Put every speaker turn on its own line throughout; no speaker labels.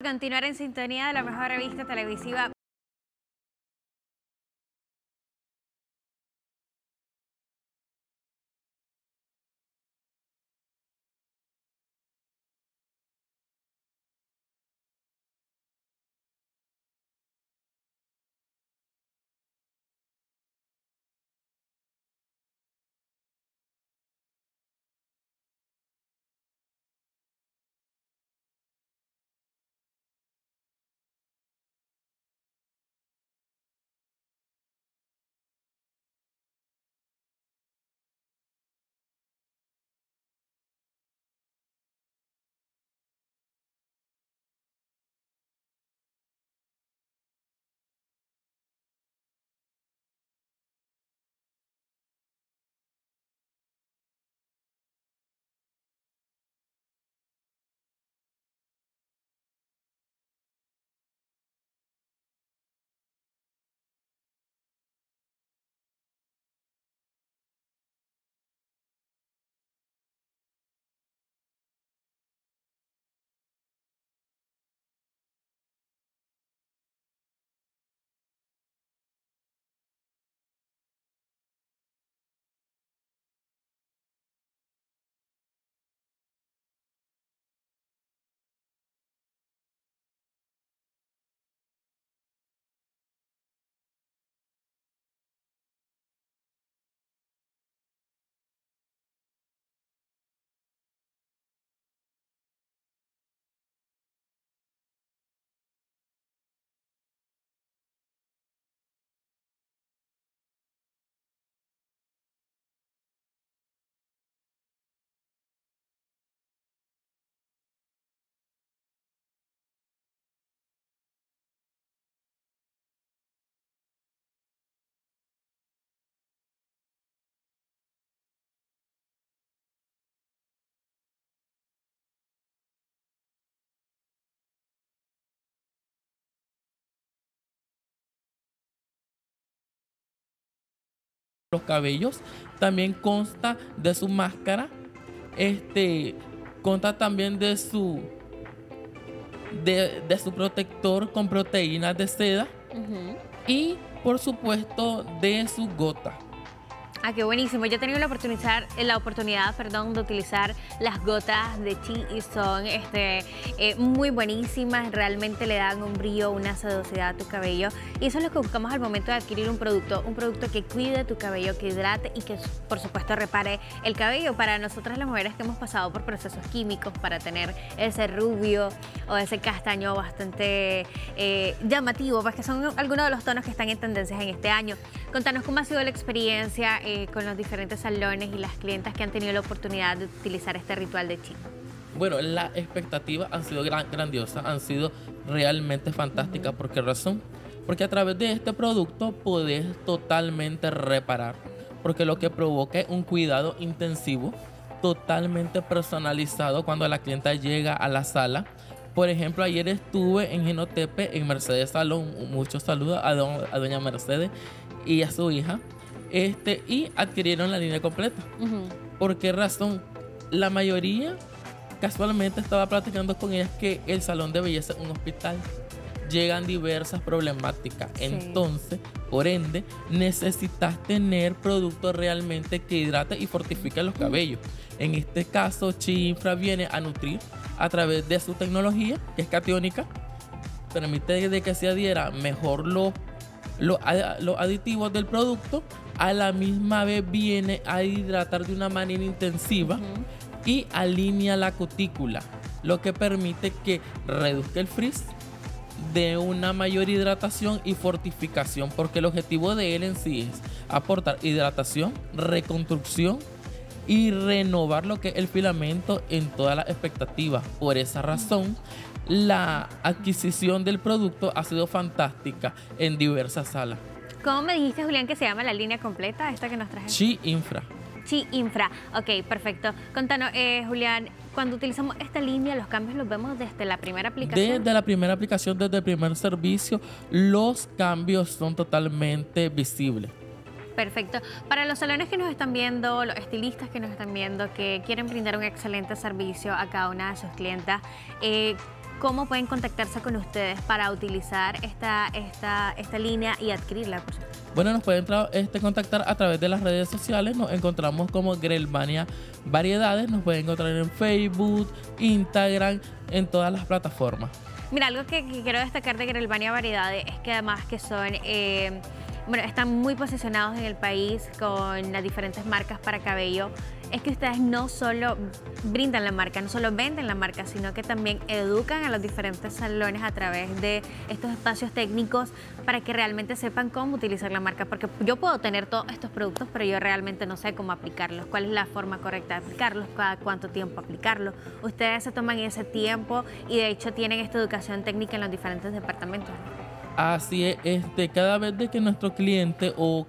Continuar en sintonía de la mejor revista televisiva
los cabellos. También consta de su máscara. Este consta también de su de, de su protector con proteínas de seda. Y por supuesto de su gota.
Ah, qué buenísimo. Yo he tenido la oportunidad, la oportunidad perdón, de utilizar las gotas de chi y son este, eh, muy buenísimas. Realmente le dan un brillo, una sedosidad a tu cabello. Y eso es lo que buscamos al momento de adquirir un producto. Un producto que cuide tu cabello, que hidrate y que, por supuesto, repare el cabello. Para nosotras las mujeres que hemos pasado por procesos químicos para tener ese rubio o ese castaño bastante eh, llamativo, pues que son algunos de los tonos que están en tendencias en este año. Contanos cómo ha sido la experiencia eh, con los diferentes salones y las clientas que han tenido la oportunidad de utilizar este ritual de chi.
Bueno, las expectativas han sido gran, grandiosas, han sido realmente fantásticas. ¿Por qué razón? Porque a través de este producto puedes totalmente reparar. Porque lo que provoca es un cuidado intensivo, totalmente personalizado cuando la clienta llega a la sala. Por ejemplo, ayer estuve en Genotepe, en Mercedes Salón. Muchos saludos a, a doña Mercedes y a su hija, este, y adquirieron la línea completa. ¿Por qué razón? La mayoría, casualmente estaba platicando con ellas que el salón de belleza es un hospital. Llegan diversas problemáticas. Entonces, por ende, necesitas tener productos realmente que hidraten y fortifiquen los cabellos. En este caso, Chi Infra viene a nutrir a través de su tecnología, que es catiónica, permite de que se adhiera mejor los los, aditivos del producto, a la misma vez viene a hidratar de una manera intensiva y alinea la cutícula, lo que permite que reduzca el frizz de una mayor hidratación y fortificación, porque el objetivo de él en sí es aportar hidratación, reconstrucción y renovar lo que es el filamento en todas las expectativas. Por esa razón, la adquisición del producto ha sido fantástica en diversas salas.
¿Cómo me dijiste, Julián, que se llama la línea completa, esta que nos traje?
Chi Infra.
Chi Infra. Ok, perfecto. Contanos, eh, Julián, cuando utilizamos esta línea, los cambios los vemos desde la primera aplicación.
Desde la primera aplicación, desde el primer servicio, los cambios son totalmente visibles.
Perfecto. Para los salones que nos están viendo, los estilistas que nos están viendo, que quieren brindar un excelente servicio a cada una de sus clientas, eh, ¿cómo pueden contactarse con ustedes para utilizar esta, esta, esta línea y adquirirla?
Bueno, nos pueden este, contactar a través de las redes sociales. Nos encontramos como Grelvania Variedades. Nos pueden encontrar en Facebook, Instagram, en todas las plataformas.
Mira, algo que, quiero destacar de Grelvania Variedades es que además que son... Eh, bueno, están muy posicionados en el país con las diferentes marcas para cabello. Es que ustedes no solo brindan la marca, no solo venden la marca, sino que también educan a los diferentes salones a través de estos espacios técnicos para que realmente sepan cómo utilizar la marca. Porque yo puedo tener todos estos productos, pero yo realmente no sé cómo aplicarlos, cuál es la forma correcta de aplicarlos, cada cuánto tiempo aplicarlos. Ustedes se toman ese tiempo y de hecho tienen esta educación técnica en los diferentes departamentos.
Así es, este, cada vez de que nuestro cliente o,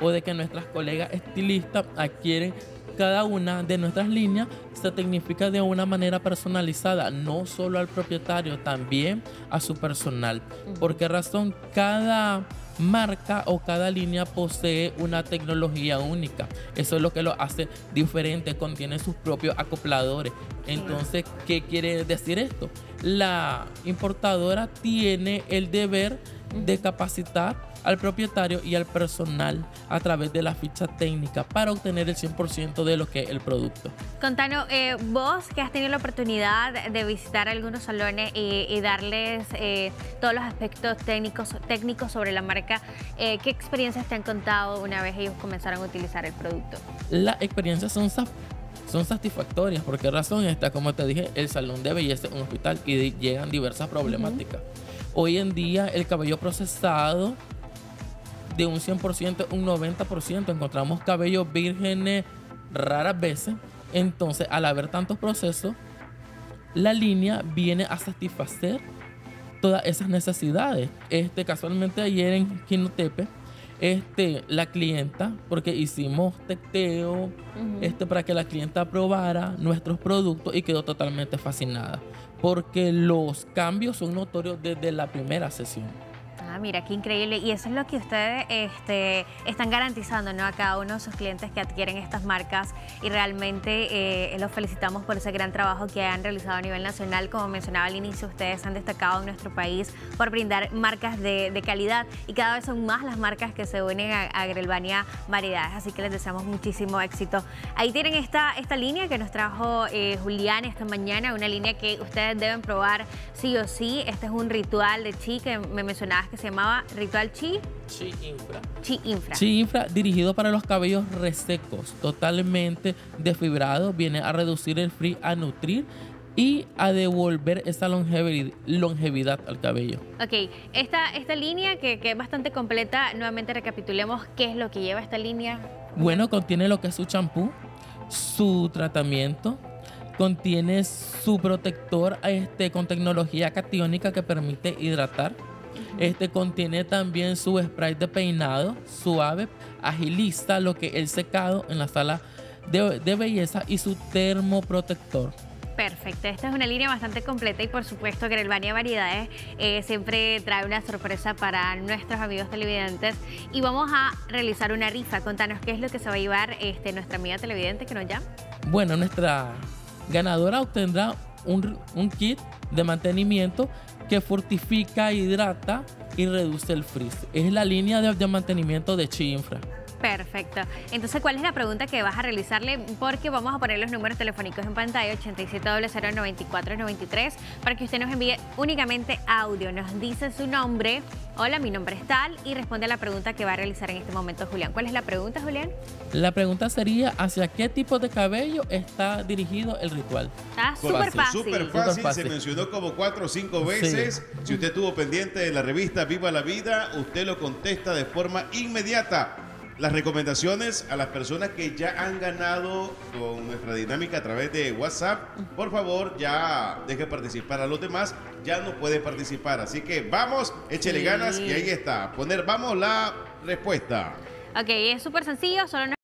o de que nuestras colegas estilistas adquieren cada una de nuestras líneas se tecnifica de una manera personalizada, no solo al propietario, también a su personal. ¿Por qué razón? Cada marca o cada línea posee una tecnología única. Eso es lo que lo hace diferente, contiene sus propios acopladores. Entonces, ¿qué quiere decir esto? La importadora tiene el deber de capacitar al propietario y al personal a través de la ficha técnica para obtener el 100% de lo que es el producto.
Contanos, eh, vos que has tenido la oportunidad de visitar algunos salones y, darles eh, todos los aspectos técnicos, técnicos sobre la marca, eh, ¿qué experiencias te han contado una vez ellos comenzaron a utilizar el producto?
Las experiencias son son satisfactorias. ¿Por qué razón está? Como te dije, el salón de belleza es un hospital y llegan diversas problemáticas. Hoy en día el cabello procesado de un 100%, un 90%. Encontramos cabellos vírgenes raras veces. Entonces, al haber tantos procesos, la línea viene a satisfacer todas esas necesidades. Este, casualmente ayer en Quinotepe, este, la clienta, porque hicimos tecteo este, para que la clienta probara nuestros productos y quedó totalmente fascinada, porque los cambios son notorios desde la primera sesión.
Ah, mira, qué increíble. Y eso es lo que ustedes este, están garantizando ¿no? a cada uno de sus clientes que adquieren estas marcas y realmente eh, los felicitamos por ese gran trabajo que han realizado a nivel nacional. Como mencionaba al inicio, ustedes han destacado en nuestro país por brindar marcas de, calidad y cada vez son más las marcas que se unen a, Grelvania Variedades. Así que les deseamos muchísimo éxito. Ahí tienen esta, línea que nos trajo eh, Julián esta mañana, una línea que ustedes deben probar sí o sí. Este es un ritual de chi me mencionabas que se llamaba Ritual Chi.
Chi Infra.
Chi Infra.
Chi Infra, dirigido para los cabellos resecos, totalmente desfibrado, viene a reducir el frizz, a nutrir y a devolver esa longevidad, al cabello.
Ok, esta, esta línea que, que, es bastante completa, nuevamente recapitulemos qué es lo que lleva esta línea.
Bueno, contiene lo que es su champú, su tratamiento, contiene su protector este, con tecnología catiónica que permite hidratar este contiene también su spray de peinado suave, agiliza lo que es el secado en la sala de, belleza y su termoprotector.
Perfecto, esta es una línea bastante completa y por supuesto que Grelvania Variedades eh, siempre trae una sorpresa para nuestros amigos televidentes y vamos a realizar una rifa. Contanos qué es lo que se va a llevar este, nuestra amiga televidente que nos llama.
Bueno, nuestra ganadora obtendrá un, un kit de mantenimiento que fortifica, hidrata y reduce el frizz. Es la línea de, mantenimiento de Chi Infra.
Perfecto. Entonces, ¿cuál es la pregunta que vas a realizarle? Porque vamos a poner los números telefónicos en pantalla 87009493 para que usted nos envíe únicamente audio. Nos dice su nombre. Hola, mi nombre es tal y responde a la pregunta que va a realizar en este momento Julián. ¿Cuál es la pregunta, Julián?
La pregunta sería ¿hacia qué tipo de cabello está dirigido el ritual?
Está súper fácil.
Súper fácil. Se mencionó como cuatro o cinco veces. Si usted estuvo pendiente de la revista Viva la Vida, usted lo contesta de forma inmediata las recomendaciones a las personas que ya han ganado con nuestra dinámica a través de WhatsApp. Por favor, ya deje participar a los demás. Ya no puede participar. Así que vamos, échele ganas y ahí está. Poner vamos la respuesta.
Ok, es súper sencillo. Solo